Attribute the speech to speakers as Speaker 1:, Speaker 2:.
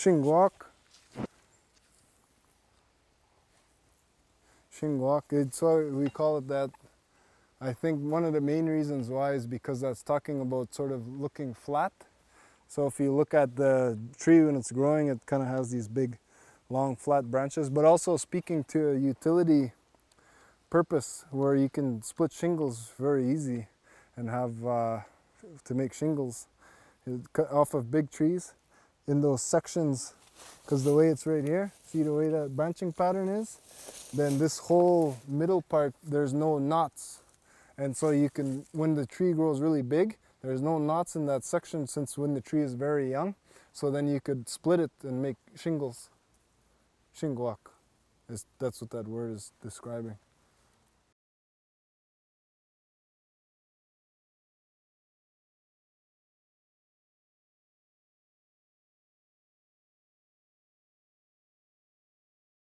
Speaker 1: Shinguak. Shinguak. It's why we call it that. I think one of the main reasons why is because that's talking about sort of looking flat. So if you look at the tree when it's growing, it kind of has these big, long, flat branches. But also speaking to a utility purpose where you can split shingles very easy and have uh, to make shingles cut off of big trees in those sections because the way it's right here see the way that branching pattern is? Then this whole middle part there's no knots. And so you can when the tree grows really big there's no knots in that section since when the tree is very young. So then you could split it and make shingles. Shingwak that's what that word is describing